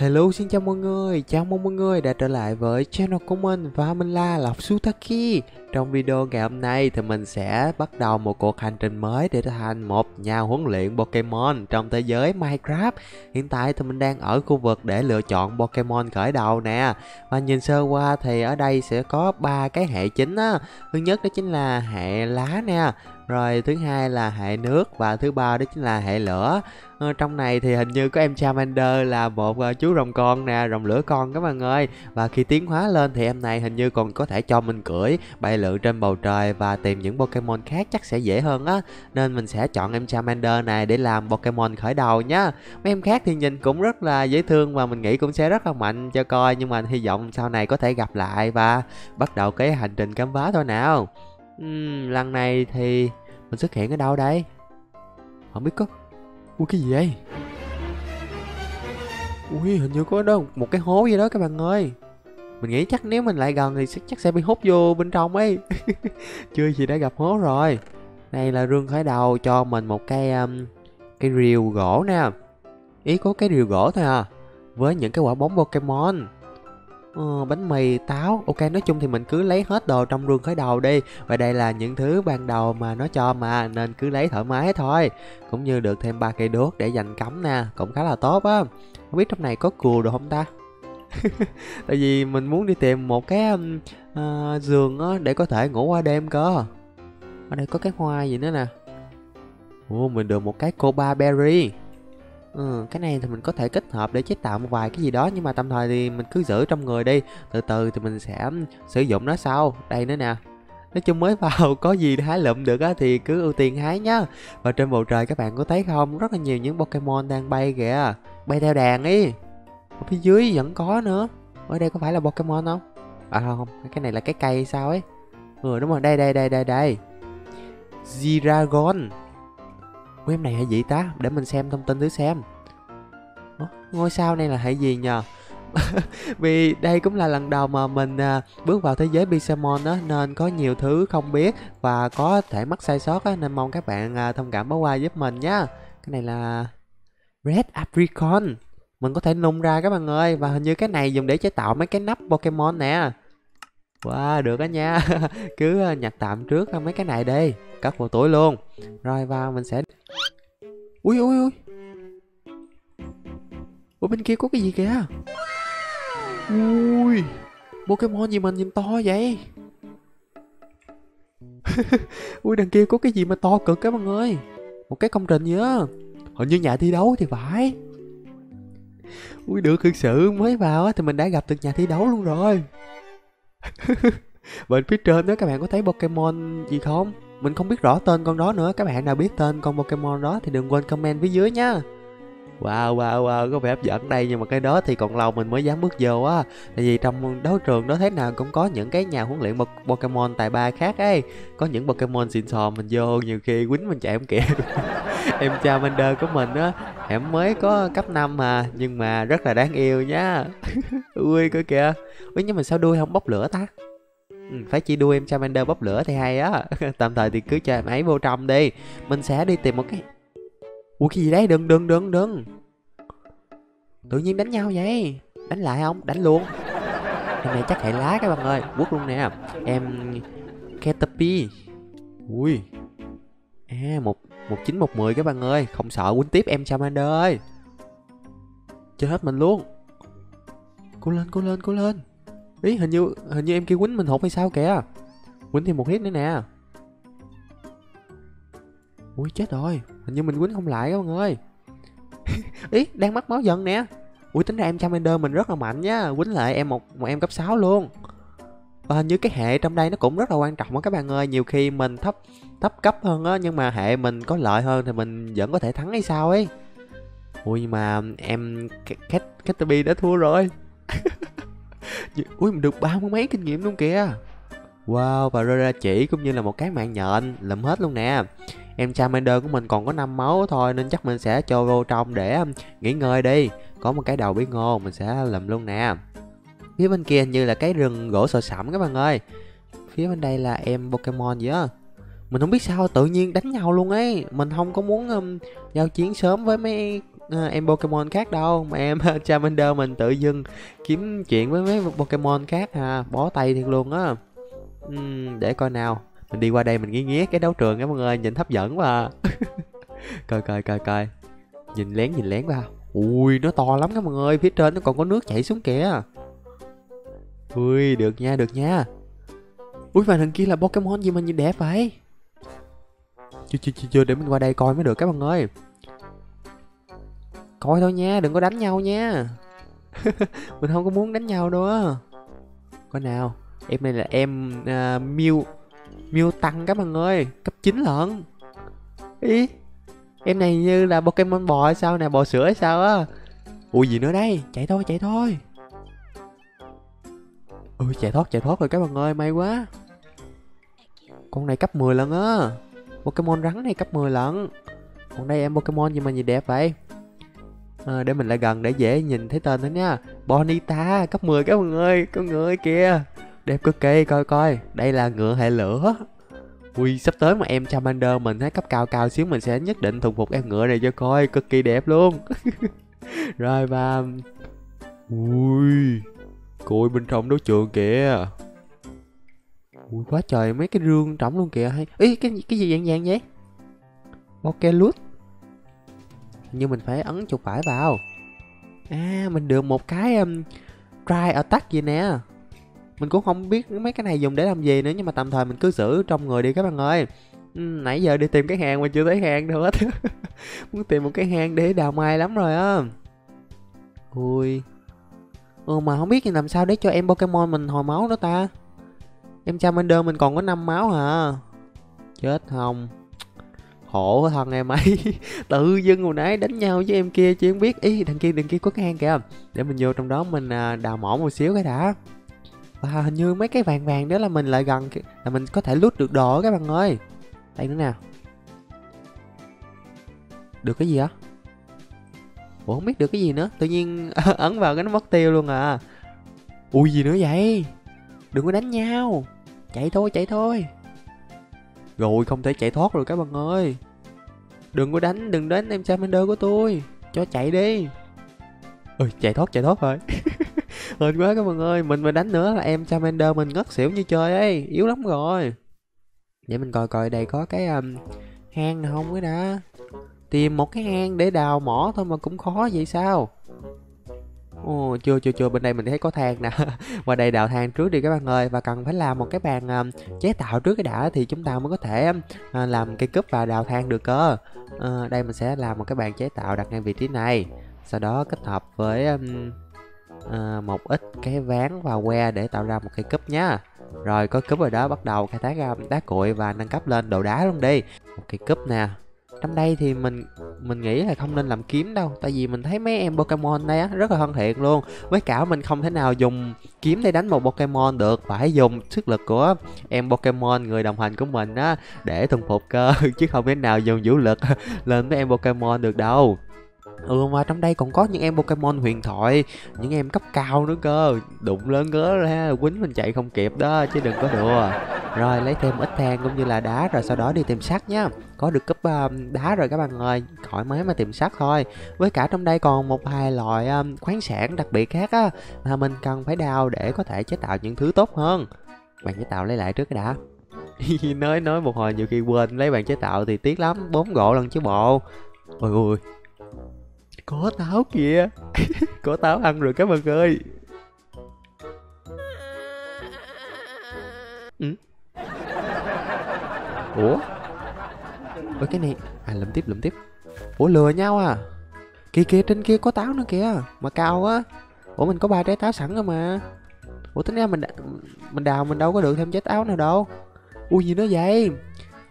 Hello xin chào mọi người, chào mừng mọi người đã trở lại với channel của mình và mình là Lộc Sutaki. Trong video ngày hôm nay thì mình sẽ bắt đầu một cuộc hành trình mới để trở thành một nhà huấn luyện Pokemon trong thế giới Minecraft. Hiện tại thì mình đang ở khu vực để lựa chọn Pokemon khởi đầu nè. Và nhìn sơ qua thì ở đây sẽ có ba cái hệ chính á. Thứ nhất đó chính là hệ lá nè rồi thứ hai là hệ nước và thứ ba đó chính là hệ lửa. Ờ, trong này thì hình như có em Charmander là một uh, chú rồng con nè rồng lửa con các bạn ơi. Và khi tiến hóa lên thì em này hình như còn có thể cho mình cưỡi bay lượn trên bầu trời và tìm những Pokemon khác chắc sẽ dễ hơn á. Nên mình sẽ chọn em Charmander này để làm Pokemon khởi đầu nhá. Mấy em khác thì nhìn cũng rất là dễ thương và mình nghĩ cũng sẽ rất là mạnh cho coi nhưng mà hy vọng sau này có thể gặp lại và bắt đầu cái hành trình khám phá thôi nào. Uhm, lần này thì mình xuất hiện ở đâu đây? Không biết có ui cái gì vậy? Ui hình như có đó một cái hố gì đó các bạn ơi. Mình nghĩ chắc nếu mình lại gần thì chắc sẽ bị hút vô bên trong ấy. Chưa gì đã gặp hố rồi. Đây là rương khởi đầu cho mình một cái um, cái rìu gỗ nè. Ý có cái rìu gỗ thôi à. Với những cái quả bóng pokemon. Ờ, bánh mì, táo. Ok nói chung thì mình cứ lấy hết đồ trong rương khởi đầu đi. Và đây là những thứ ban đầu mà nó cho mà Nên cứ lấy thoải mái thôi. Cũng như được thêm ba cây đuốc để dành cắm nè Cũng khá là tốt á. Không biết trong này có cừu được không ta? Tại vì mình muốn đi tìm một cái uh, giường á để có thể ngủ qua đêm cơ. Ở đây có cái hoa gì nữa nè? Ồ mình được một cái coba berry Ừ, cái này thì mình có thể kết hợp để chế tạo một vài cái gì đó nhưng mà tạm thời thì mình cứ giữ trong người đi. Từ từ thì mình sẽ sử dụng nó sau. Đây nữa nè. Nói chung mới vào có gì hái lượm được á thì cứ ưu tiên hái nhá. Và trên bầu trời các bạn có thấy không? Rất là nhiều những pokemon đang bay kìa. Bay theo đàn ý. Ở phía dưới vẫn có nữa. Ở đây có phải là pokemon không? À không. Cái này là cái cây sao ấy? Ừ đúng rồi. Đây đây đây đây đây. Ziragon Ủa em này hệ gì ta? Để mình xem thông tin thử xem. Ủa, Ngôi sao này là hệ gì nhờ? Vì đây cũng là lần đầu mà mình à, bước vào thế giới Pixelmon đó Nên có nhiều thứ không biết Và có thể mắc sai sót á Nên mong các bạn à, thông cảm bỏ qua giúp mình nhá. Cái này là Red Apricot Mình có thể nung ra các bạn ơi Và hình như cái này dùng để chế tạo mấy cái nắp Pokemon nè. Wow, được đó nha. Cứ à, nhặt tạm trước mấy cái này đi. Cất vào túi luôn. Rồi vào mình sẽ Ui ui ui. Ủa, bên kia có cái gì kìa? Ui, Pokemon gì mà nhìn to vậy? Ui, đằng kia có cái gì mà to cực các bạn ơi Một cái công trình gì á Hình như nhà thi đấu thì phải. Ui, được thực sự mới vào thì mình đã gặp được nhà thi đấu luôn rồi. Bên phía trên đó các bạn có thấy Pokemon gì không? Mình không biết rõ tên con đó nữa. Các bạn nào biết tên con Pokemon đó Thì đừng quên comment phía dưới nha. Wow wow wow, có vẻ hấp dẫn đây. Nhưng mà cái đó thì còn lâu mình mới dám bước vô á. Tại vì trong đấu trường đó thế nào cũng có những cái nhà huấn luyện Pokemon tài ba khác ấy. Có những Pokemon xịn sò mình vô, Nhiều khi quýnh mình chạy không kịp. Em Charmander của mình á, Em mới có cấp 5 mà. Nhưng mà rất là đáng yêu nhá Ui, coi kìa. Ui, nhưng mà sao đuôi không bốc lửa ta? Ừ, phải chỉ đuôi em Charmander bốc lửa thì hay á. Tạm thời thì cứ cho em ấy vô trong đi. Mình sẽ đi tìm một cái ủa cái gì đấy? Đừng đừng đừng đừng. Tự nhiên đánh nhau vậy? Đánh lại không? Đánh luôn. Hôm này chắc hệ lá các bạn ơi. Quất luôn nè. Em Caterpie. Ui. À một một chín một mười các bạn ơi. Không sợ quýnh tiếp em Charmander ơi. Chơi hết mình luôn. Cố lên cố lên cố lên ý, hình như hình như em kêu quýnh mình hụt hay sao kìa? Quýnh thêm một hit nữa nè. Ui, chết rồi. Hình như mình quýnh không lại các bạn ơi ý, đang mất máu dần nè. Ui, tính ra em Charmander mình rất là mạnh nhá. Quýnh lại em một một em cấp 6 luôn. Và hình như cái hệ trong đây nó cũng rất là quan trọng á các bạn ơi. Nhiều khi mình thấp thấp cấp hơn á, nhưng mà hệ mình có lợi hơn thì mình vẫn có thể thắng hay sao ấy. Ui, mà em Caterpie đã thua rồi ui mình được ba mươi mấy kinh nghiệm luôn kìa. Wow và rơi ra chỉ cũng như là một cái mạng nhện lụm hết luôn nè. Em Charmander của mình còn có 5 máu thôi nên chắc mình sẽ cho vô trong để um, nghỉ ngơi đi. Có một cái đầu bí ngô mình sẽ lụm luôn nè. Phía bên kia như là cái rừng gỗ sồi sẩm các bạn ơi. Phía bên đây là em Pokemon gì á? Mình không biết sao tự nhiên đánh nhau luôn ấy. Mình không có muốn um, giao chiến sớm với mấy uh, em Pokemon khác đâu. Mà em Charmander mình tự dưng kiếm chuyện với mấy Pokemon khác à bó tay thiệt luôn á. Uhm, để coi nào. Mình đi qua đây mình nghĩ nghía cái đấu trường á mọi người nhìn hấp dẫn quá à. coi coi coi coi. Nhìn lén nhìn lén vào. Ui nó to lắm các mọi người phía trên nó còn có nước chảy xuống kìa. Ui được nha được nha. Ui màn thằng kia là Pokemon gì mà nhìn đẹp vậy? Chưa chưa chưa chưa để mình qua đây coi mới được các bạn ơi coi thôi nha đừng có đánh nhau nha. Mình không có muốn đánh nhau đâu á coi nào em này là em uh, Mew Mew tăng các bạn ơi cấp 9 lận. Ý em này như là Pokemon bò hay sao nè bò sữa hay sao á. Ui gì nữa đây? Chạy thôi chạy thôi. Ui chạy thoát chạy thoát rồi các bạn ơi may quá. Con này cấp 10 lần á. Pokemon rắn này cấp 10 lần. Còn đây em Pokemon gì mà nhìn đẹp vậy? À, Để mình lại gần để dễ nhìn thấy tên nó nha. Bonita cấp 10 các bạn ơi Con ngựa kìa. Đẹp cực kỳ coi coi. Đây là ngựa hệ lửa. Ui sắp tới mà em Charmander mình thấy cấp cao cao xíu Mình sẽ nhất định thuần phục em ngựa này cho coi Cực kỳ đẹp luôn. Rồi và Ui Coi bên trong đấu trường kìa. Ui quá trời mấy cái rương trống luôn kìa hay Ý cái cái gì dạng dạng vậy? Pokelút nhưng mình phải ấn chuột phải vào. À mình được một cái um, Try attack gì nè. Mình cũng không biết mấy cái này dùng để làm gì nữa Nhưng mà tạm thời mình cứ giữ trong người đi các bạn ơi. Nãy giờ đi tìm cái hàng mà chưa thấy hàng đâu hết. Muốn tìm một cái hang để đào mai lắm rồi á. Ui. Ừ mà không biết làm sao để cho em Pokemon mình hồi máu nữa ta? Em Charmander mình còn có 5 máu hả? Chết không Khổ thân em ấy. Tự dưng hồi nãy đánh nhau với em kia chứ không biết. Ý đằng kia đằng kia có cái hang kìa. Để mình vô trong đó mình à, đào mỏ một xíu cái đã. Và hình như mấy cái vàng vàng đó là mình lại gần Là mình có thể lút được đồ các bạn ơi. Đây nữa nè. Được cái gì á? Ủa, không biết được cái gì nữa. Tự nhiên ấn vào cái nó mất tiêu luôn à. Ui, gì nữa vậy? Đừng có đánh nhau. Chạy thôi chạy thôi. Rồi không thể chạy thoát rồi các bạn ơi. Đừng có đánh đừng đánh em Charmander của tôi. Cho chạy đi. Ôi chạy thoát chạy thoát rồi Hên quá các bạn ơi Mình mà đánh nữa là em Charmander mình ngất xỉu như chơi ấy. Yếu lắm rồi. Để mình coi coi đây có cái um, hang nào không cái đã. Tìm một cái hang để đào mỏ thôi mà cũng khó vậy sao? Ồ, chưa chưa chưa. Bên đây mình thấy có than nè. Qua đây đào than trước đi các bạn ơi. Và cần phải làm một cái bàn uh, chế tạo trước cái đã thì chúng ta mới có thể uh, làm cây cúp và đào than được cơ. Uh, đây mình sẽ làm một cái bàn chế tạo đặt ngay vị trí này. Sau đó kết hợp với um, uh, một ít cái ván và que để tạo ra một cây cúp nhá. Rồi có cúp rồi đó bắt đầu khai thác ra đá cuội và nâng cấp lên đồ đá luôn đi. Một cây cúp nè trong đây thì mình mình nghĩ là không nên làm kiếm đâu. Tại vì mình thấy mấy em pokemon đây á, rất là thân thiện luôn. Với cả mình không thể nào dùng kiếm để đánh một pokemon được. Phải dùng sức lực của em pokemon, người đồng hành của mình á, để thuần phục cơ. Chứ không thể nào dùng vũ lực lên với em pokemon được đâu. Ừ mà trong đây còn có những em Pokemon huyền thoại Những em cấp cao nữa cơ. Đụng lớn gớ ra quýnh mình chạy không kịp đó Chứ đừng có đùa. Rồi lấy thêm ít than cũng như là đá Rồi sau đó đi tìm sắt nhá. Có được cấp uh, ờ, đá rồi các bạn ơi Khỏi máy mà tìm sắt thôi. Với cả trong đây còn một hai loại um, khoáng sản đặc biệt khác á Mà mình cần phải đào để có thể chế tạo những thứ tốt hơn. Bạn chế tạo lấy lại trước đã. Nói nói một hồi nhiều khi quên lấy bàn chế tạo thì tiếc lắm bốn gỗ lần chứ bộ. Ôi ôi có táo kìa. Có táo ăn rồi các bạn ơi. Ừ. Ủa? Ủa cái này À lượm tiếp lượm tiếp. Ủa, lừa nhau à? Kìa kìa, trên kia có táo nữa kìa, Mà cao á Ủa, mình có ba trái táo sẵn rồi mà. Ủa, tính ra mình mình đào mình đâu có được thêm trái táo nào đâu. Ui, gì nữa vậy?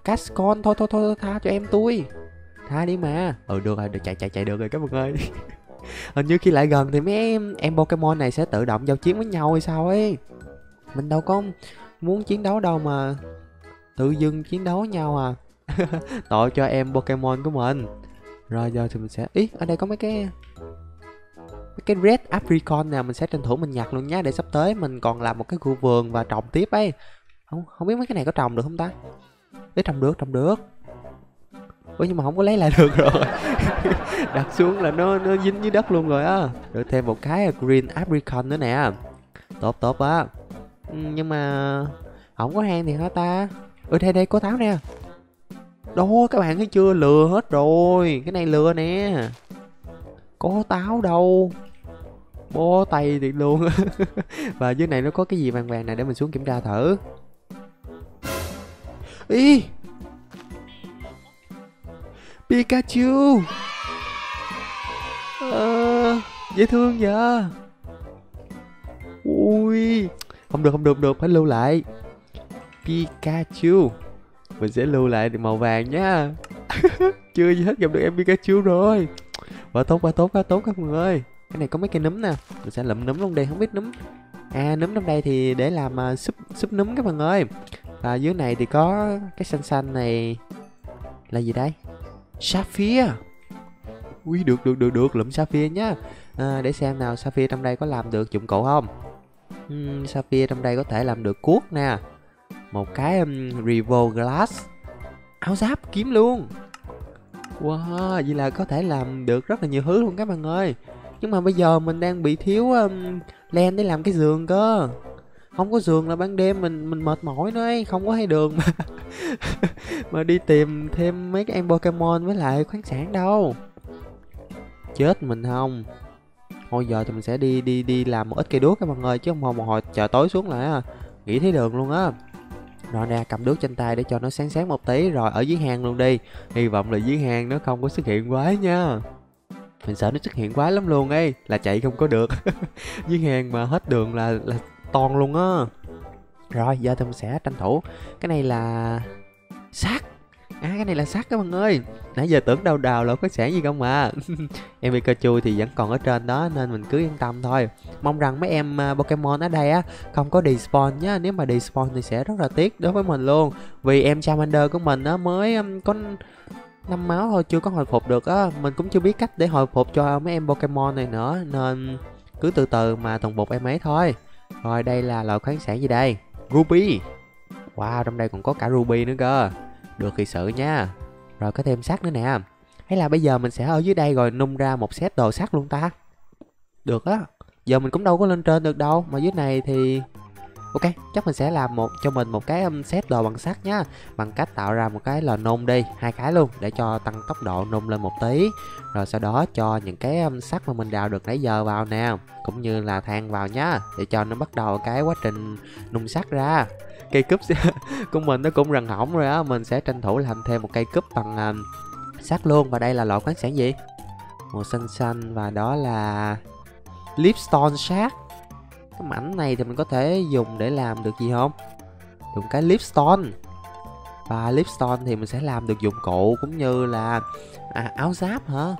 Cascon thôi thôi thôi, tha cho em tôi hai đi mà. Ừ được rồi, được, chạy chạy chạy, được rồi các bạn ơi. Hình như khi lại gần thì mấy em em pokemon này sẽ tự động giao chiến với nhau hay sao ấy. Mình đâu có muốn chiến đấu đâu mà tự dưng chiến đấu nhau à. Tội cho em pokemon của mình. Rồi giờ thì mình sẽ, ý, ở đây có mấy cái mấy cái red apricot nè, mình sẽ tranh thủ mình nhặt luôn nhá, để sắp tới mình còn làm một cái khu vườn và trồng tiếp ấy. Không không biết mấy cái này có trồng được không ta? Để trồng được trồng được. Ủa, nhưng mà không có lấy lại được rồi. Đặt xuống là nó nó dính dưới đất luôn rồi á. Rồi thêm một cái green apricot nữa nè. Tốt tốt á. Ừ, nhưng mà không có hang thì hả ta? Ừ đây đây, có táo nè. Đó các bạn thấy chưa? Lừa hết rồi. Cái này lừa nè. Có táo đâu. Bó tay thiệt luôn. Và dưới này nó có cái gì vàng vàng này để mình xuống kiểm tra thử. Ý! Pikachu. À, dễ thương vậy ui không được không được không được phải lưu lại. Pikachu. Mình sẽ lưu lại màu vàng nhá chưa gì hết gặp được em Pikachu rồi. Quá tốt quá tốt quá tốt các người ơi. Cái này có mấy cây nấm nè. Mình sẽ lụm nấm luôn đây không biết nấm. à nấm trong đây thì để làm à, uh, súp súp nấm các bạn ơi. Và dưới này thì có cái xanh xanh này là gì đây? Sapphire ui được được được được lụm sapphire nhá. À, để xem nào sapphire trong đây có làm được dụng cụ không? Uhm, sapphire trong đây có thể làm được cuốc nè. Một cái um, revo glass. Áo giáp kiếm luôn. Wow vậy là có thể làm được rất là nhiều thứ luôn các bạn ơi. Nhưng mà bây giờ mình đang bị thiếu um, len để làm cái giường cơ không có giường là ban đêm mình mình mệt mỏi nữa ấy, không có hay đường mà. Mà đi tìm thêm mấy cái em pokemon với lại khoáng sản đâu. Chết mình không? Thôi giờ thì mình sẽ đi đi đi làm một ít cây đuốc các bạn ơi chứ không hồi, một hồi chờ tối xuống lại à nghĩ thấy đường luôn á. Rồi nè, cầm đuốc trên tay để cho nó sáng sáng một tí, rồi ở dưới hang luôn đi. Hy vọng là dưới hang nó không có xuất hiện quái nha. Mình sợ nó xuất hiện quái lắm luôn ấy, là chạy không có được. Dưới hang mà hết đường là là toàn luôn á. Rồi, giờ thì mình sẽ tranh thủ. Cái này là sắt. À cái này là sắt các bạn ơi. Nãy giờ tưởng đâu đào là có sản gì không mà em Pikachu thì vẫn còn ở trên đó nên mình cứ yên tâm thôi. Mong rằng mấy em à, Pokemon ở đây á, không có despawn nhá. Nếu mà despawn thì sẽ rất là tiếc đối với mình luôn. Vì em Charmander của mình á mới có năm máu thôi, chưa có hồi phục được á. Mình cũng chưa biết cách để hồi phục cho mấy em Pokemon này nữa. Nên cứ từ từ mà thuần phục em ấy thôi rồi, đây là loại khoáng sản gì đây? Ruby. Wow, trong đây còn có cả Ruby nữa cơ. Được thì sự nha. Rồi, có thêm sắt nữa nè. Hay là bây giờ mình sẽ ở dưới đây rồi nung ra một set đồ sắt luôn ta? Được á. Giờ mình cũng đâu có lên trên được đâu, Mà dưới này thì Ok, chắc mình sẽ làm một cho mình một cái um, set đồ bằng sắt nhá. Bằng cách tạo ra một cái lò nung đi hai cái luôn để cho tăng tốc độ nung lên một tí. Rồi sau đó cho những cái um, sắt mà mình đào được nãy giờ vào nè Cũng như là than vào nhá Để cho nó bắt đầu cái quá trình nung sắt ra. Cây cúp của mình nó cũng rần hỏng rồi á Mình sẽ tranh thủ làm thêm một cây cúp bằng um, sắt luôn. Và đây là loại khoáng sản gì? Màu xanh xanh và đó là Lipstone shark cái mảnh này thì mình có thể dùng để làm được gì không? Dùng cái lipstone. Và lipstone thì mình sẽ làm được dụng cụ cũng như là à, áo giáp hả?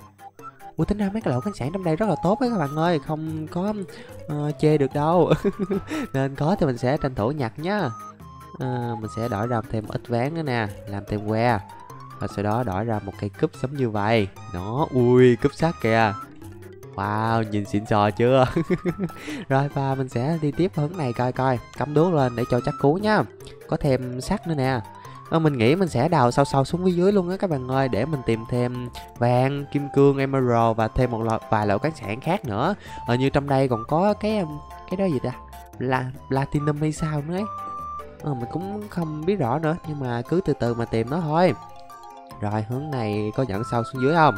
Ủa tính ra mấy cái loại khoáng sản trong đây rất là tốt đấy các bạn ơi Không có uh, chê được đâu. Nên có thì mình sẽ tranh thủ nhặt nhá. À, Mình sẽ đổi ra thêm ít ván nữa nè Làm thêm que. Và sau đó đổi ra một cây cúp giống như vậy. Đó, ui cúp sắt kìa. Wow, nhìn xịn sò chưa? Rồi và mình sẽ đi tiếp hướng này coi coi. Cắm đuốc lên để cho chắc cú nha Có thêm sắt nữa nè. Ờ, mình nghĩ mình sẽ đào sâu sâu xuống phía dưới luôn á các bạn ơi Để mình tìm thêm vàng, kim cương, emerald Và thêm một loại, vài loại khoáng sản khác nữa. Ở như trong đây còn có cái um, cái đó gì ta? Là Platinum hay sao nữa ấy. À, Mình cũng không biết rõ nữa Nhưng mà cứ từ từ mà tìm nó thôi. Rồi hướng này có dẫn sâu xuống dưới không?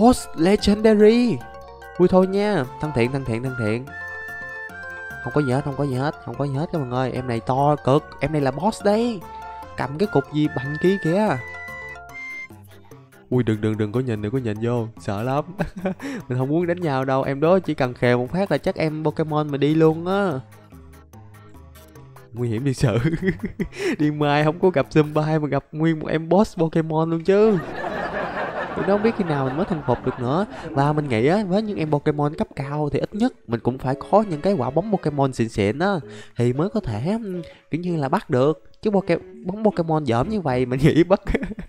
Boss Legendary. Vui thôi nha. Thân thiện thân thiện thân thiện. Không có gì hết, không có gì hết, Không có gì hết các bạn ơi. Em này to cực. Em này là boss đấy Cầm cái cục gì bằng kia kìa. Ui, đừng đừng đừng có nhìn, đừng có nhìn vô. Sợ lắm. Mình không muốn đánh nhau đâu. Em đó chỉ cần khèo một phát là chắc em Pokemon mà đi luôn á. Nguy hiểm đi sự Đi mai không có gặp Zumbai mà gặp nguyên một em boss Pokemon luôn chứ mình đâu biết khi nào mình mới thành phục được nữa. Và mình nghĩ á, với những em pokemon cấp cao thì ít nhất mình cũng phải có những cái quả bóng pokemon xịn xịn á, thì mới có thể kiểu như là, bắt được. Chứ poke, bóng pokemon dởm như vậy mình nghĩ bắt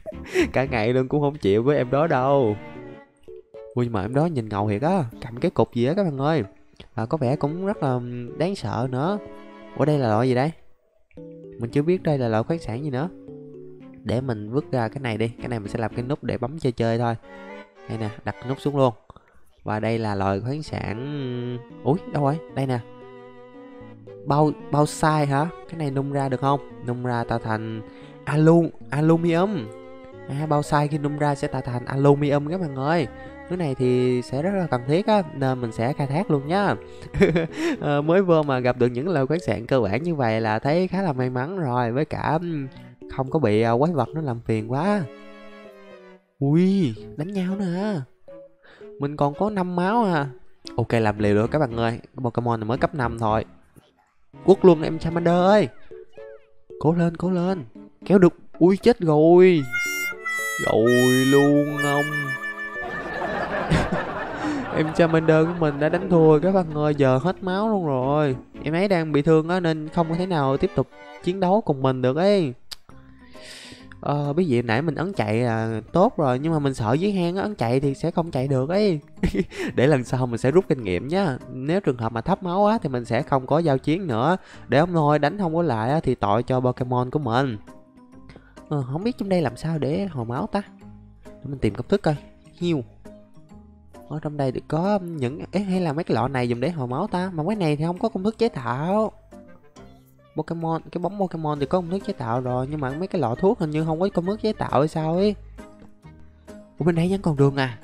cả ngày luôn cũng không chịu với em đó đâu. Ui mà em đó nhìn ngầu thiệt á, cầm cái cục gì á các bạn ơi. Và có vẻ cũng rất là đáng sợ nữa. Ủa, đây là loại gì đây? mình chưa biết đây là loại khoáng sản gì nữa để mình vứt ra cái này đi cái này mình sẽ làm cái nút để bấm chơi chơi thôi. Đây nè đặt nút xuống luôn. Và đây là loại khoáng sản ui đâu rồi? Đây nè. Bao bao sai hả? Cái này nung ra được không? Nung ra tạo thành alu aluminum à, bao sai khi nung ra sẽ tạo thành aluminum các bạn ơi. Thứ này thì sẽ rất là cần thiết á nên mình sẽ khai thác luôn nhá. À, mới vô mà gặp được những loại khoáng sản cơ bản như vậy là thấy khá là may mắn rồi với cả không có bị à, quái vật nó làm phiền quá. Ui, đánh nhau nè. Mình còn có 5 máu à. Ok, làm liều được các bạn ơi. Pokemon này mới cấp 5 thôi. Quất luôn em Charmander ơi. Cố lên cố lên. Kéo được. Ui, chết rồi. Rồi luôn, ông. Em Charmander của mình đã đánh thua các bạn ơi. Giờ hết máu luôn rồi. Em ấy đang bị thương á, nên không có thể nào tiếp tục chiến đấu cùng mình được ấy ờ biết gì nãy mình ấn chạy là tốt rồi nhưng mà mình sợ dưới hang ấn chạy thì sẽ không chạy được ấy. Để lần sau mình sẽ rút kinh nghiệm nhá. Nếu trường hợp mà thấp máu á thì mình sẽ không có giao chiến nữa. Để ông thôi đánh không có lại á thì tội cho pokemon của mình. Ờ, không biết trong đây làm sao để hồi máu ta? Để mình tìm công thức coi. Hiu. Ở trong đây có những ấy hay là mấy cái lọ này dùng để hồi máu ta? Mà cái này thì không có công thức chế tạo. Pokemon cái bóng Pokemon thì có công thức chế tạo rồi nhưng mà mấy cái lọ thuốc hình như không có công thức chế tạo hay sao ấy. Ủa bên đây vẫn còn đường à?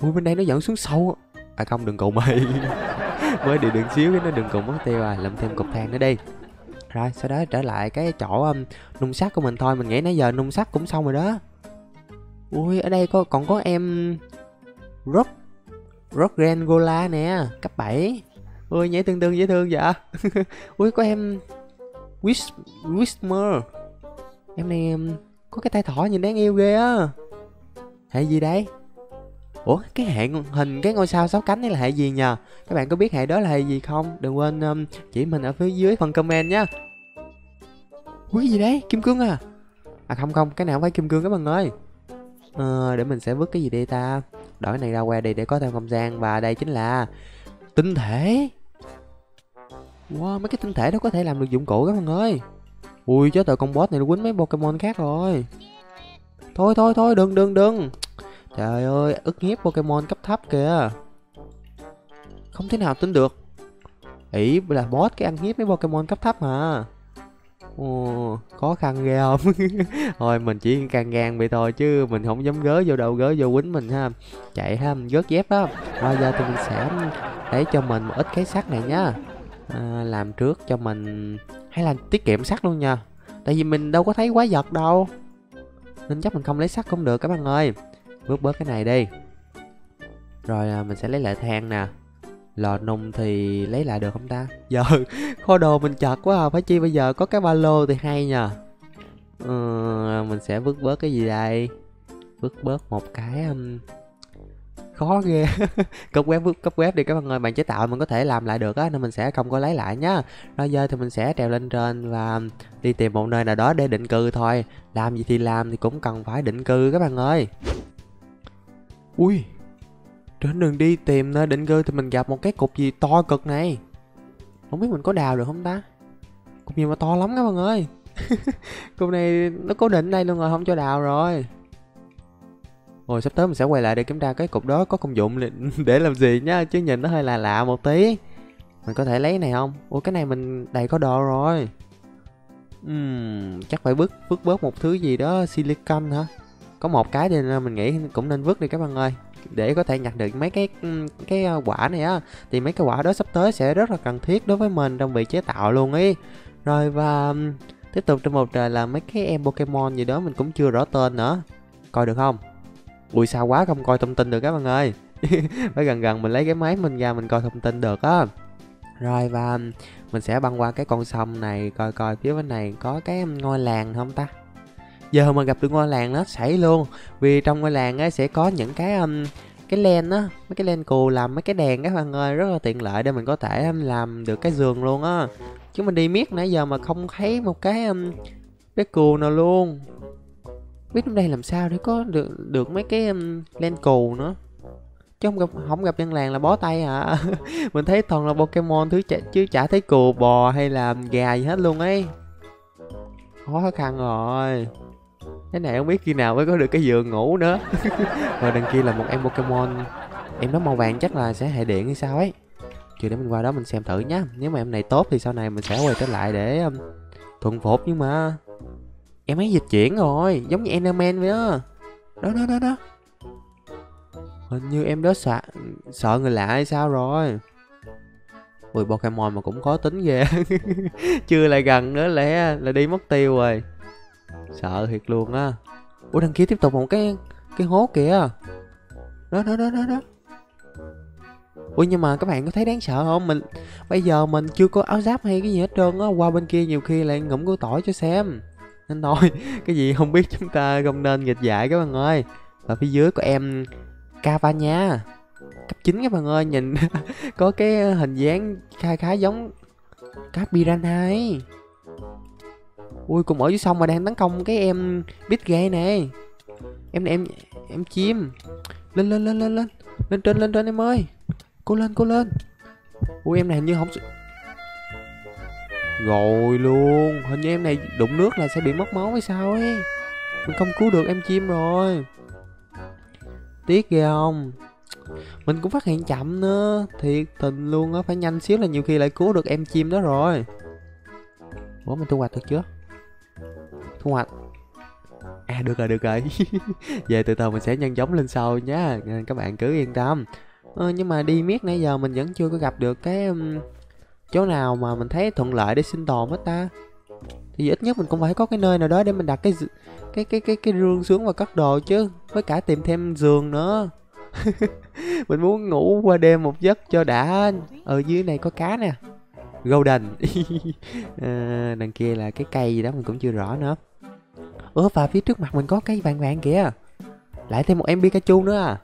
Ủa bên đây nó dẫn xuống sâu À không đừng cùng mày Mới đi đường xíu cái nó đừng cùng mất tiêu à Làm thêm cục than nữa đi. Rồi sau đó trở lại cái chỗ um, nung sắt của mình thôi. Mình nghĩ nãy giờ nung sắt cũng xong rồi đó. Ui ở đây có còn có em Rock Rock Gola nè Cấp 7 ôi nhảy tương tương dễ thương dạ ui có em Wish Whismer em này có cái tay thỏ nhìn đáng yêu ghê á. Hệ gì đấy ủa cái hệ hình cái ngôi sao sáu cánh này là hệ gì nhờ? Các bạn có biết hệ đó là hệ gì không? Đừng quên um, chỉ mình ở phía dưới phần comment nhá. Ui gì đấy kim cương à? À không không cái nào không phải kim cương các bạn ơi. À, để mình sẽ vứt cái gì đây ta? Đổi này ra qua đi để có thêm không gian và đây chính là tinh thể. Wow, mấy cái tinh thể đó có thể làm được dụng cụ các bạn ơi. Ui, chết rồi con boss này nó quýnh mấy Pokemon khác rồi. Thôi thôi thôi, đừng đừng đừng. Trời ơi, ức hiếp Pokemon cấp thấp kìa. Không thể nào tin được. Ỷ là boss cái ăn hiếp mấy Pokemon cấp thấp mà. Ồ, khó khăn ghê không? Thôi mình chỉ càng gan vậy thôi chứ mình không dám gớ vô đầu gớ vô quýnh mình ha. Chạy ha, gớt dép đó. Bây giờ thì mình sẽ để cho mình một ít cái sắt này nhá à, làm trước cho mình hay là tiết kiệm sắt luôn nha. Tại vì mình đâu có thấy quái vật đâu. Nên chắc mình không lấy sắt cũng được các bạn ơi. Vứt bớt cái này đi. Rồi à, mình sẽ lấy lại than nè. Lò nung thì lấy lại được không ta? Giờ kho đồ mình chật quá à. Phải chi bây giờ có cái ba lô thì hay nha ừ, ờ, mình sẽ vứt bớt cái gì đây? Vứt bớt một cái um, khó ghê. Cấp web cấp web đi các bạn ơi bạn chế tạo mình có thể làm lại được á, nên mình sẽ không có lấy lại nhá. Rồi giờ thì mình sẽ trèo lên trên và đi tìm một nơi nào đó để định cư thôi. Làm gì thì làm thì cũng cần phải định cư các bạn ơi. Ui, trên đường đi tìm nơi định cư thì mình gặp một cái cục gì to cực này? Không biết mình có đào được không ta? Cục gì mà to lắm các bạn ơi. Cục này nó cố định đây luôn rồi, không cho đào rồi rồi sắp tới mình sẽ quay lại để kiểm tra cái cục đó có công dụng để làm gì nhá chứ nhìn nó hơi là lạ một tí. Mình có thể lấy này không? Ủa cái này mình đầy có đồ rồi. Uhm, chắc phải vứt vứt bớt một thứ gì đó silicon hả? Có một cái thì mình nghĩ cũng nên vứt đi các bạn ơi. Để có thể nhặt được mấy cái cái ờ, quả này á thì mấy cái quả đó sắp tới sẽ rất là cần thiết đối với mình trong việc chế tạo luôn ý. Rồi và tiếp tục trong một trời là mấy cái em pokemon gì đó mình cũng chưa rõ tên nữa. Coi được không ui sao quá không coi thông tin được các bạn ơi? Phải gần gần mình lấy cái máy mình ra mình coi thông tin được á. Rồi và mình sẽ băng qua cái con sông này coi coi phía bên này có cái ngôi làng không ta? Giờ mà gặp được ngôi làng nó xảy luôn. Vì trong ngôi làng ấy sẽ có những cái um, cái len á mấy cái len cù làm mấy cái đèn các bạn ơi rất là tiện lợi để mình có thể làm được cái giường luôn á. Chứ mình đi miết nãy giờ mà không thấy một cái um, cái cù nào luôn biết trong đây làm sao để có được được mấy cái um, len cù nữa. Chứ không gặp không gặp dân làng là bó tay à mình thấy toàn là pokemon thứ chả, chứ chả thấy cừu bò hay là gà gì hết luôn ấy. Khó khăn rồi. Cái này không biết khi nào mới có được cái giường ngủ nữa. Rồi đằng kia là một em pokemon em đó màu vàng chắc là sẽ hệ điện hay sao ấy. Chưa để mình qua đó mình xem thử nhá. Nếu mà em này tốt thì sau này mình sẽ quay trở lại để um, thuần phục nhưng mà em ấy dịch chuyển rồi, giống như enderman vậy đó. Đó đó đó đó. Hình như em đó sợ sợ người lạ hay sao rồi. Ui, pokemon mà cũng khó tính ghê. Chưa lại gần nữa lẽ là đi mất tiêu rồi. Sợ thiệt luôn á. Ủa đằng kia tiếp tục một cái cái hố kìa. Đó đó đó đó đó. Ui, nhưng mà các bạn có thấy đáng sợ không? Mình, bây giờ mình chưa có áo giáp hay cái gì hết trơn á. Qua bên kia nhiều khi lại ngụm củ tỏi cho xem nên thôi cái gì không biết chúng ta không nên nghịch dại các bạn ơi. Và phía dưới của em Cava nha cấp 9 các bạn ơi, nhìn có cái hình dáng khá khá giống cá piranha ấy ui, cùng ở dưới sông mà đang tấn công cái em bit ghê nè. Em này em em chim. Lên lên lên lên lên. Lên trên lên trên em ơi. Cô lên cô lên. Ui, em này hình như không rồi luôn. Hình như em này đụng nước là sẽ bị mất máu hay sao ấy. Mình không cứu được em chim rồi. Tiếc ghê không? Mình cũng phát hiện chậm nữa. Thiệt tình luôn á phải nhanh xíu là nhiều khi lại cứu được em chim đó rồi. Ủa mình thu hoạch được chưa? Thu hoạch. À được rồi được rồi. Về từ từ mình sẽ nhân giống lên sau nhé các bạn cứ yên tâm. Ờ, nhưng mà đi miết nãy giờ mình vẫn chưa có gặp được cái chỗ nào mà mình thấy thuận lợi để sinh tồn hết ta? Thì ít nhất mình cũng phải có cái nơi nào đó để mình đặt cái cái cái cái cái rương xuống và cất đồ chứ với cả tìm thêm giường nữa. Mình muốn ngủ qua đêm một giấc cho đã. Ở dưới này có cá nè. Golden. À, đằng kia là cái cây gì đó mình cũng chưa rõ nữa. Ủa và phía trước mặt mình có cây vàng vàng kìa. Lại thêm một em pikachu nữa à.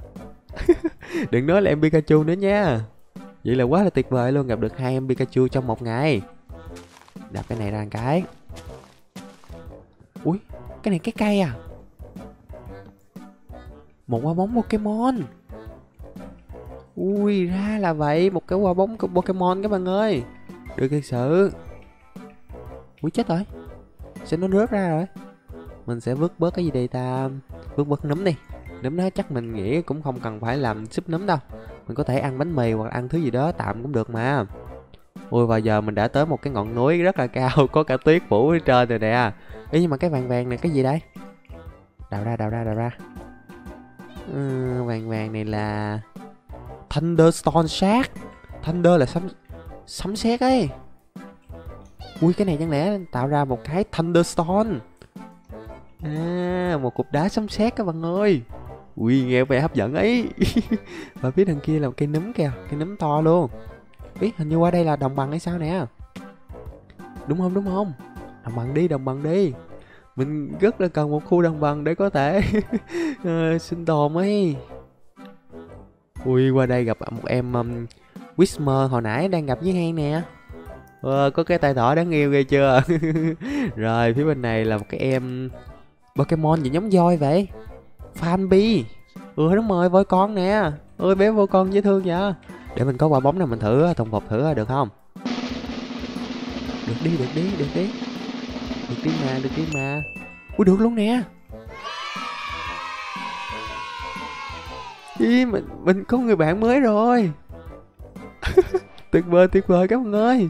Đừng nói là em pikachu nữa nha vậy là quá là tuyệt vời luôn, gặp được hai em pikachu trong một ngày. Đập cái này ra một cái. Ui, cái này cái cây à? Một quả bóng pokemon. Ui, ra là vậy, một cái quả bóng pokemon các bạn ơi. Được thật sự. Ui, chết rồi. Sao nó rớt ra rồi. Mình sẽ vứt bớt cái gì đây ta? Vứt bớt nấm đi nấm đó chắc mình nghĩ cũng không cần phải làm súp nấm đâu. Mình có thể ăn bánh mì hoặc ăn thứ gì đó tạm cũng được mà. Ui và giờ mình đã tới một cái ngọn núi rất là cao có cả tuyết phủ ở trên rồi nè. Ý nhưng mà cái vàng vàng này cái gì đây? Đào ra đào ra đào ra. Ừ, vàng vàng này là thunderstone shark. Thunder là sấm sấm sét ấy. Ui cái này chẳng lẽ tạo ra một cái thunderstone? À một cục đá sấm sét các bạn ơi ui nghe vẻ hấp dẫn ấy. Và phía đằng kia là một cây nấm kìa cây nấm to luôn. Biết hình như qua đây là đồng bằng hay sao nè? Đúng không đúng không? Đồng bằng đi đồng bằng đi. Mình rất là cần một khu đồng bằng để có thể uh, sinh tồn ấy. Ui qua đây gặp một em um, Whismer hồi nãy đang gặp với Hen nè. Ờ, có cái tay thỏ đáng yêu ghê chưa? Rồi phía bên này là một cái em Pokemon gì giống voi vậy. Fanbi. Ừ đúng rồi voi con nè. Ơi bé voi con dễ thương vậy để mình có quả bóng này mình thử thùng phục thử được không? Được đi được đi được đi. Được đi mà được đi mà. Ui được luôn nè. Ý, mình mình có người bạn mới rồi. Tuyệt vời tuyệt vời các bạn ơi.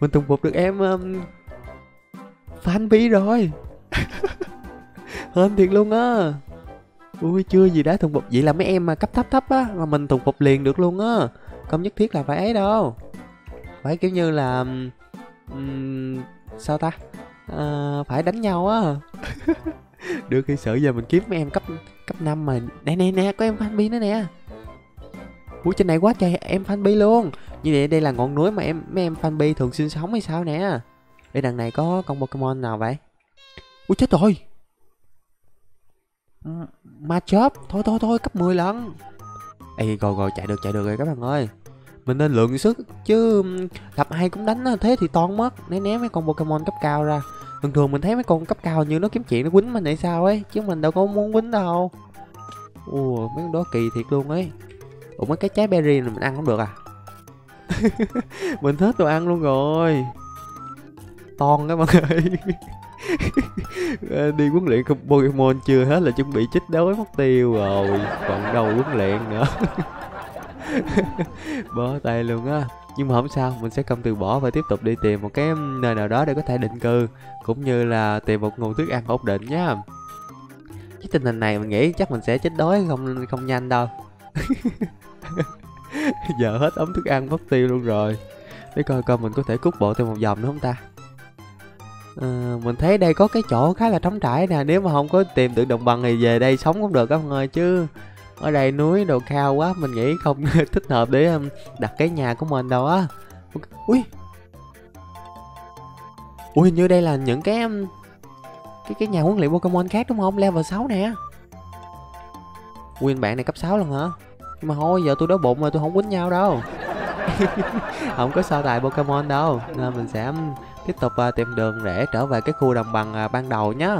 Mình thùng phục được em um, fan bi rồi. Hên thiệt luôn á ui chưa gì đã thùng phục. Vậy là mấy em mà cấp thấp thấp á mà mình thùng phục liền được luôn á. Không nhất thiết là phải ấy đâu. Phải kiểu như là um, sao ta? À, phải đánh nhau á. Được khi sợ giờ mình kiếm mấy em cấp cấp năm mà nè nè nè có em fanpage nữa nè. Ui trên này quá trời em fanpage luôn. Như vậy đây là ngọn núi mà em mấy em fanpage thường sinh sống hay sao nè? Đây đằng này có con pokemon nào vậy? Ui chết rồi. Ừ, ma chớp. Thôi thôi thôi, cấp 10 lần. Ê, rồi rồi, chạy được chạy được rồi các bạn ơi. Mình nên lượng sức chứ gặp ai cũng đánh thế thì toàn mất. Né né mấy con pokemon cấp cao ra. Thường thường mình thấy mấy con cấp cao như nó kiếm chuyện, nó quýnh mình hay sao ấy, chứ mình đâu có muốn quýnh đâu. Ủa, mấy con đó kỳ thiệt luôn ấy. Ủa, mấy cái trái berry này mình ăn không được à? Mình hết đồ ăn luôn rồi. Toàn các bạn ơi. Ờ, đi huấn luyện Pokemon chưa hết là chuẩn bị chích đói mất tiêu rồi, còn đâu huấn luyện nữa. Bó tay luôn á. Nhưng mà không sao, mình sẽ không từ bỏ và tiếp tục đi tìm một cái nơi nào đó để có thể định cư, cũng như là tìm một nguồn thức ăn ổn định nhá. Cái tình hình này mình nghĩ chắc mình sẽ chết đói không không nhanh đâu. Giờ hết ống thức ăn mất tiêu luôn rồi. Để coi coi mình có thể cút bộ thêm một vòng nữa không ta? À, mình thấy đây có cái chỗ khá là trống trải nè nếu mà không có tìm được đồng bằng thì về đây sống cũng được các bạn ơi chứ ở đây núi đồ cao quá mình nghĩ không thích hợp để đặt cái nhà của mình đâu á. Ui. Ui như đây là những cái cái cái nhà huấn luyện Pokemon khác đúng không? Level 6 nè. Nguyên bạn này cấp 6 luôn hả? Nhưng mà thôi giờ tôi đói bụng rồi tôi không quýnh nhau đâu. Không có so tài Pokemon đâu nên mình sẽ tiếp tục uh, tìm đường để trở về cái khu đồng bằng uh, ban đầu nhé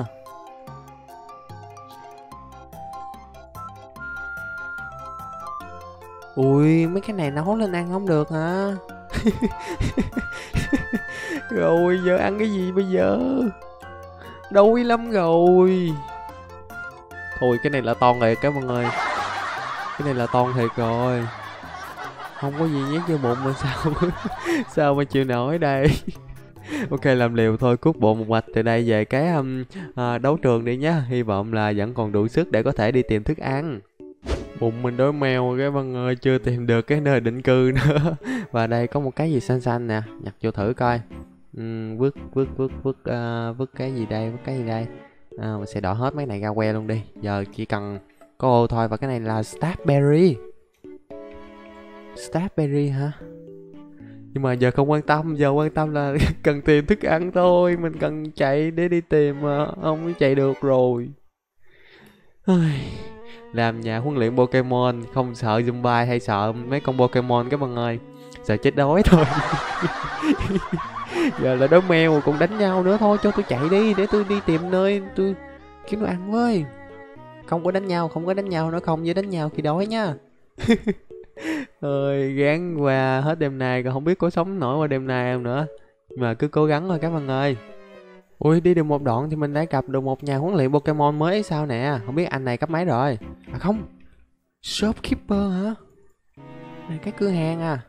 ui mấy cái này nấu lên ăn không được hả? Rồi giờ ăn cái gì bây giờ? Đói lắm rồi. Thôi cái này là toàn thiệt các bạn ơi cái này là toàn thiệt rồi. Không có gì nhét vô bụng mà sao sao mà chịu nổi đây? ok làm liều thôi cút bộ một mạch từ đây về cái um, à, đấu trường đi nhá. Hy vọng là vẫn còn đủ sức để có thể đi tìm thức ăn. Bụng mình đói mèo cái bạn ơi chưa tìm được cái nơi định cư nữa. Và đây có một cái gì xanh xanh nè nhặt vô thử coi. Uhm, vứt vứt vứt vứt uh, vứt cái gì đây vứt cái gì đây? À, mình sẽ đỏ hết mấy này ra que luôn đi. Giờ chỉ cần có ô thôi và cái này là starberry starberry hả nhưng mà giờ không quan tâm, giờ quan tâm là cần tìm thức ăn thôi, mình cần chạy để đi tìm mà không chạy được rồi. Làm nhà huấn luyện Pokemon, không sợ Zumba hay sợ mấy con Pokemon các bạn ơi. Sợ chết đói thôi. Giờ là đói mèo cũng đánh nhau nữa thôi, cho tôi chạy đi, để tôi đi tìm nơi tôi kiếm đồ ăn với. Không có đánh nhau, không có đánh nhau nữa, không với đánh nhau thì đói nha. ơi gán qua hết đêm nay còn không biết có sống nổi qua đêm nay không nữa. Mà cứ cố gắng thôi các bạn ơi. Ui, đi được một đoạn thì mình đã gặp được một nhà huấn luyện pokemon mới sao nè? Không biết anh này cấp mấy rồi? À không. Shopkeeper hả? Này, cái cửa hàng à.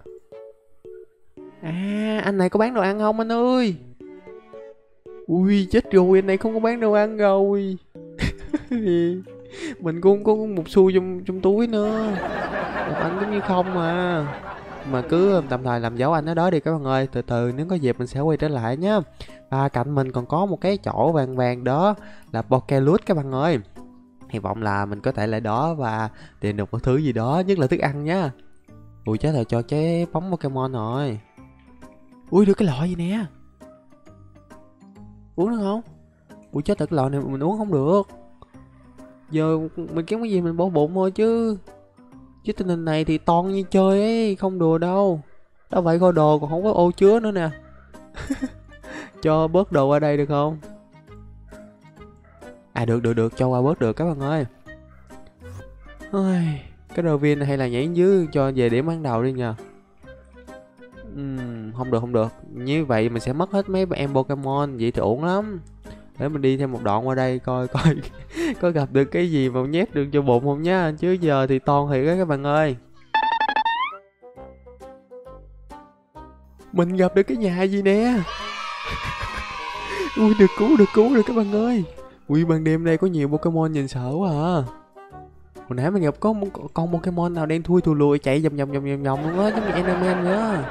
À anh này có bán đồ ăn không anh ơi? Ui, chết rồi, anh này không có bán đồ ăn rồi. Mình cũng có một xu trong trong túi nữa anh cũng như không mà mà cứ tạm thời làm dấu anh ở đó đi các bạn ơi. Từ từ, nếu có dịp mình sẽ quay trở lại nhá. Và cạnh mình còn có một cái chỗ vàng vàng đó là Pokelut các bạn ơi. Hy vọng là mình có thể lại đó và tìm được một thứ gì đó, nhất là thức ăn nhá. Ui chết rồi cho cái bóng Pokemon rồi. Ui, được cái lọ gì nè? Uống được không? Ui chết thật lọ này mình uống không được. Giờ mình kiếm cái gì mình bỏ bụng thôi chứ chứ tình hình này thì ton như chơi ấy không đùa đâu. Đâu vậy kho đồ còn không có ô chứa nữa nè. Cho bớt đồ qua đây được không? À được được được. Cho qua bớt được các bạn ơi. Ôi, cái đồ viên này hay là nhảy dưới cho về điểm ban đầu đi nhờ. Uhm, không được không được. Như vậy mình sẽ mất hết mấy em pokemon vậy thì ổn lắm để mình đi thêm một đoạn qua đây coi coi, có gặp được cái gì mà nhét được cho bụng không nhá. Chứ giờ thì toàn thiệt á các bạn ơi. Mình gặp được cái nhà gì nè? Ui, được cứu được cứu rồi các bạn ơi. Ui, ban đêm đây có nhiều pokemon nhìn sợ quá à. Hồi nãy mình gặp có một con pokemon nào đen thui thù lùi, chạy vòng vòng vòng vòng vòng luôn á, giống như enderman nữa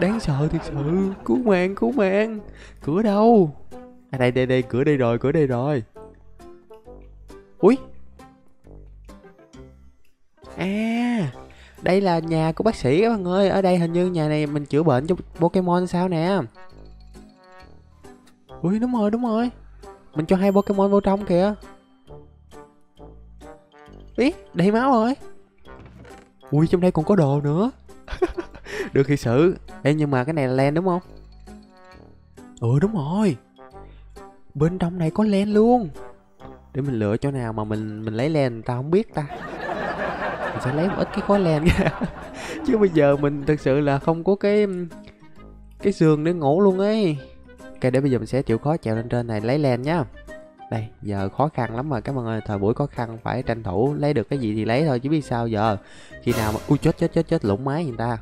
đáng sợ thiệt sự. Cứu mạng cứu mạng. Cửa đâu? À đây đây đây, cửa đây rồi, cửa đây rồi. Ui à đây là nhà của bác sĩ các bạn ơi. Ở đây hình như nhà này mình chữa bệnh cho pokemon sao nè? Ui đúng rồi đúng rồi. Mình cho hai pokemon vô trong kìa. Ý, đầy máu rồi. Ui trong đây còn có đồ nữa. Được thì sự Ê, nhưng mà cái này là len đúng không? Ừ đúng rồi bên trong này có len luôn. Để mình lựa chỗ nào mà mình mình lấy len tao không biết ta. Mình sẽ lấy một ít cái khối len. Ra chứ bây giờ mình thực sự là không có cái cái giường để ngủ luôn ấy. Ok, để bây giờ mình sẽ chịu khó trèo lên trên này lấy len nhá đây, giờ khó khăn lắm mà. Các bạn ơi, thời buổi khó khăn phải tranh thủ lấy được cái gì thì lấy thôi, chứ biết sao giờ. Khi nào mà, ui, chết chết chết chết lũng máy người ta.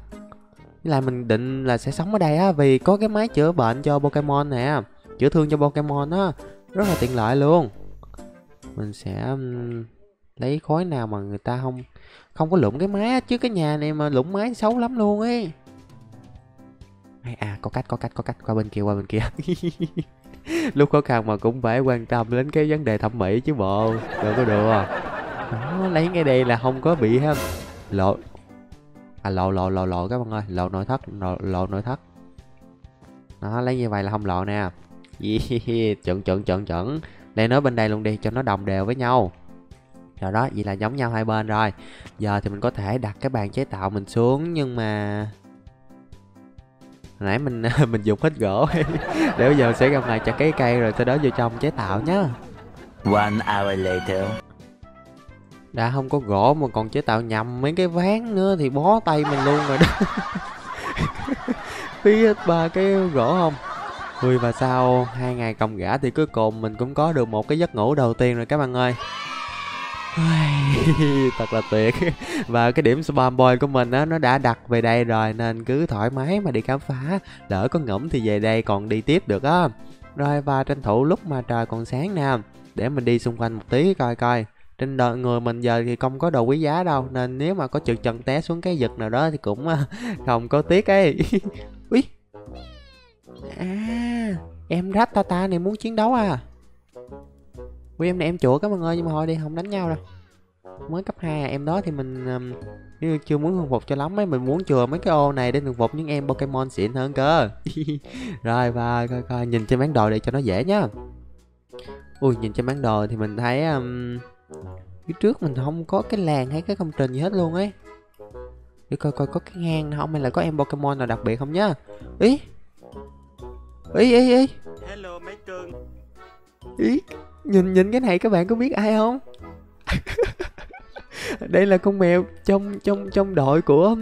Là mình định là sẽ sống ở đây á, vì có cái máy chữa bệnh cho Pokemon nè chữa thương cho Pokemon á. Rất là tiện lợi luôn. Mình sẽ lấy khối nào mà người ta không không có lụm cái máy chứ cái nhà này mà lụm máy xấu lắm luôn ấy. À có cách có cách có cách qua bên kia qua bên kia. Lúc khó khăn mà cũng phải quan tâm đến cái vấn đề thẩm mỹ chứ bộ. Đừng có đùa. Đó lấy cái đây là không có bị ha. Lộ à lộ lộ lộ lộ các bạn ơi. Lộ nội thất lộ, lộ nội thất. Đó lấy như vậy là không lộ nè yeah, chuẩn chuẩn chuẩn chuẩn. Đây nói bên đây luôn đi cho nó đồng đều với nhau. Rồi đó vậy là giống nhau hai bên rồi. Giờ thì mình có thể đặt cái bàn chế tạo mình xuống nhưng mà nãy mình mình dùng hết gỗ để bây giờ sẽ gặp lại chặt cái cây rồi sau đó vô trong chế tạo nhá. One hour later. đã không có gỗ mà còn chế tạo nhầm mấy cái ván nữa thì bó tay mình luôn rồi đó. Phí hết ba cái gỗ không Ui và sau hai ngày còng gã thì cuối cùng mình cũng có được một cái giấc ngủ đầu tiên rồi các bạn ơi. Thật là tuyệt. Và cái điểm spam boy của mình á, nó đã đặt về đây rồi nên cứ thoải mái mà đi khám phá. Lỡ có ngẫm thì về đây còn đi tiếp được á. Rồi và tranh thủ lúc mà trời còn sáng nè, để mình đi xung quanh một tí coi coi. Trên đời người mình giờ thì không có đồ quý giá đâu, nên nếu mà có trượt chân té xuống cái giật nào đó thì cũng ờ, không có tiếc ấy. Ui à em rap tata này muốn chiến đấu à? Ui em này em chùa các bạn ơi nhưng mà thôi đi không đánh nhau đâu. Mới cấp 2 à em đó thì mình um, chưa muốn thuần phục cho lắm ấy Mình muốn chừa mấy cái ô này để thuần phục những em Pokemon xịn hơn cơ. Rồi và coi coi nhìn trên bản đồ để cho nó dễ nhá. Ui nhìn trên bản đồ thì mình thấy um, Phía trước mình không có cái làng hay cái công trình gì hết luôn ấy. Để coi coi có cái ngang nào không hay là có em Pokemon nào đặc biệt không nhá. Ý Ý ý ý Hello mấy cưng. Ý nhìn nhìn cái này các bạn có biết ai không? Đây là con mèo trong trong trong đội của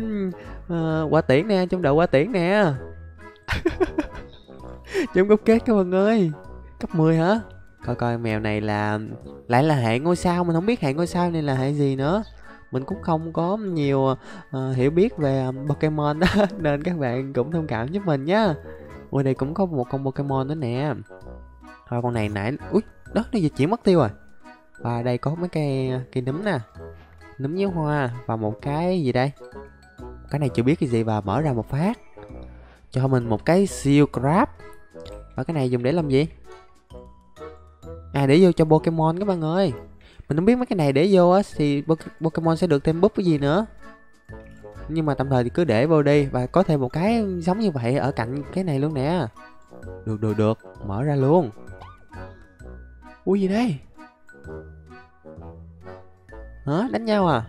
uh, quả tiễn nè trong đội quả tiễn nè. Trong gốc kết các bạn ơi. Cấp 10 hả? Coi coi mèo này là lại là hệ ngôi sao mình không biết hệ ngôi sao này là hệ gì nữa. Mình cũng không có nhiều uh, hiểu biết về Pokemon đó nên các bạn cũng thông cảm giúp mình nhá. Ui, đây cũng có một con Pokemon nữa nè. Thôi, con này nãy ui, đó, nó dịch chuyển mất tiêu rồi. Và đây có mấy cây cây nấm nè. Nấm với hoa và một cái gì đây? Cái này chưa biết cái gì và mở ra một phát. Cho mình một cái siêu crab. Và cái này dùng để làm gì? À để vô cho pokemon các bạn ơi. Mình không biết mấy cái này để vô á, thì pokemon sẽ được thêm búp cái gì nữa nhưng mà tạm thời thì cứ để vô đi và có thêm một cái giống như vậy ở cạnh cái này luôn nè. Được được được. Mở ra luôn. Ui gì đây? Hả? Đánh nhau à?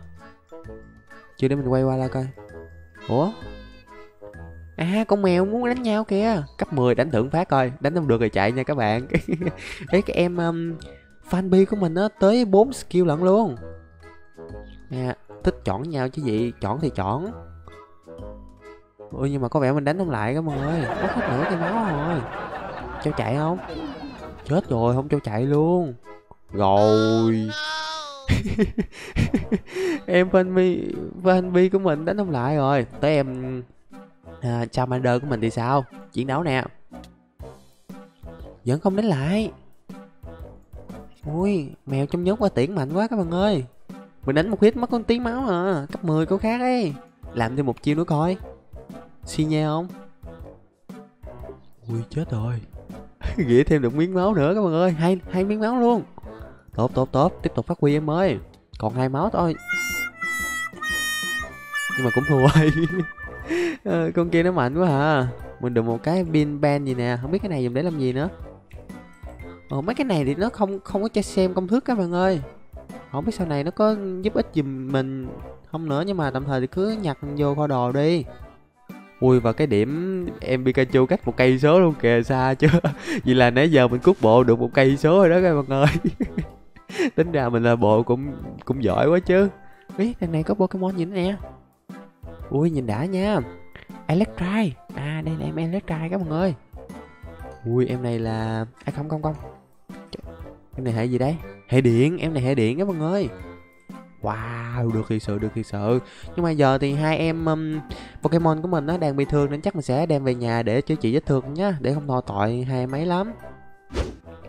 Chưa để mình quay qua la coi. Ủa? À con mèo muốn đánh nhau kìa. Cấp 10 đánh thưởng phát coi. Đánh không được rồi chạy nha các bạn. Đấy cái em um, fanpage của mình á tới 4 skill lận luôn. À, thích chọn nhau chứ gì chọn thì chọn. Ui nhưng mà có vẻ mình đánh không lại các bạn ơi mất hết nửa cái máu rồi. Cho chạy không? Chết rồi không cho chạy luôn. Rồi. Em fanpage fanpage của mình đánh không lại rồi. Tới em à, Charmander của mình thì sao? Chiến đấu nè. Vẫn không đánh lại. Ui mèo trong nhốt qua tiễn mạnh quá các bạn ơi mình đánh một hit mất con tiếng máu à. Cấp 10 có khác ấy. Làm thêm một chiêu nữa coi. Xi nha không? Ui chết rồi. Gỉa thêm được miếng máu nữa các bạn ơi. Hai hai miếng máu luôn. Tốt tốt tốt. Tiếp tục phát huy em ơi. Còn hai máu thôi. Nhưng mà cũng thua rồi. À, con kia nó mạnh quá hả mình được một cái pin ban gì nè. Không biết cái này dùng để làm gì nữa. Ồ, mấy cái này thì nó không không có cho xem công thức các bạn ơi không biết sau này nó có giúp ích giùm mình không nữa nhưng mà tạm thời thì cứ nhặt vô kho đồ đi. Ui và cái điểm em pikachu cách một cây số luôn kìa xa chưa vậy là nãy giờ mình cút bộ được một cây số rồi đó các bạn ơi. Tính ra mình là bộ cũng cũng giỏi quá chứ. Ý đằng này có pokemon gì nữa nè? Ui nhìn đã nha. Electrai à đây là em electrai các bạn ơi. Ui em này là à không không không em này hệ gì đây hệ điện em này hệ điện các bạn ơi wow được thì sự được thì sự. Nhưng mà giờ thì hai em um, pokemon của mình nó đang bị thương nên chắc mình sẽ đem về nhà để chữa trị vết thương nhá để không thò tội hai mấy lắm.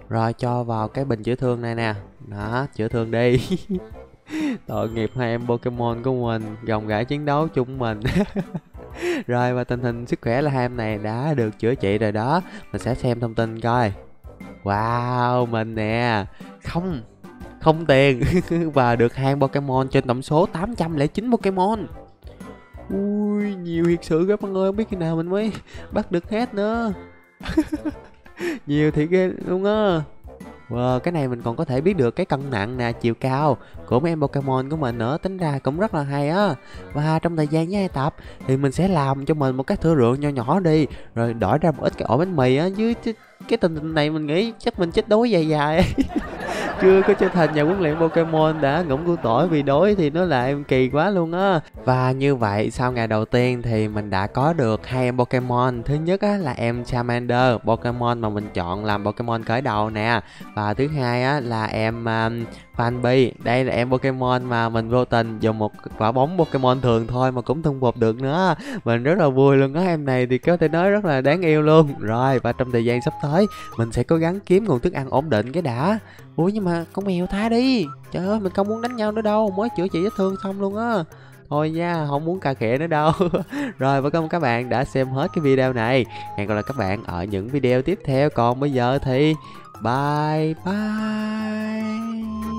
Rồi cho vào cái bình chữa thương này nè. Đó chữa thương đi. Tội nghiệp hai em pokemon của mình gồng gãi chiến đấu chung mình. Rồi và tình hình sức khỏe là hai em này đã được chữa trị rồi đó. Mình sẽ xem thông tin coi wow, mình nè. Không không tiền. Và được hai pokemon trên tổng số 809 pokemon. Ui, nhiều thiệt sự các bạn ơi, không biết khi nào mình mới bắt được hết nữa. Nhiều thiệt ghê luôn á. Wow, cái này mình còn có thể biết được cái cân nặng nè, chiều cao của mấy em Pokemon của mình nữa, tính ra cũng rất là hay á. Và trong thời gian với hai tập thì mình sẽ làm cho mình một cái thửa ruộng nhỏ nhỏ đi, rồi đổi ra một ít cái ổ bánh mì á, dưới cái, cái tình hình này mình nghĩ chắc mình chết đói dài dài chưa có trở thành nhà huấn luyện Pokemon đã ngỗng củ tỏi vì đói thì nó lại kỳ quá luôn á. Và như vậy sau ngày đầu tiên thì mình đã có được hai em Pokemon. Thứ nhất á là em Charmander Pokemon mà mình chọn làm Pokemon khởi đầu nè. Và thứ hai á là em um, Fanpage, đây là em Pokemon mà mình vô tình dùng một quả bóng Pokemon thường thôi mà cũng thu phục được nữa. Mình rất là vui luôn á em này thì có thể nói rất là đáng yêu luôn. Rồi và trong thời gian sắp tới mình sẽ cố gắng kiếm nguồn thức ăn ổn định cái đã. Ủa nhưng mà con mèo tha đi. Trời ơi mình không muốn đánh nhau nữa đâu. Mới chữa trị vết thương xong luôn á. Thôi nha không muốn cà khịa nữa đâu. Rồi và cảm ơn các bạn đã xem hết cái video này. Hẹn gặp lại các bạn ở những video tiếp theo. Còn bây giờ thì bye bye.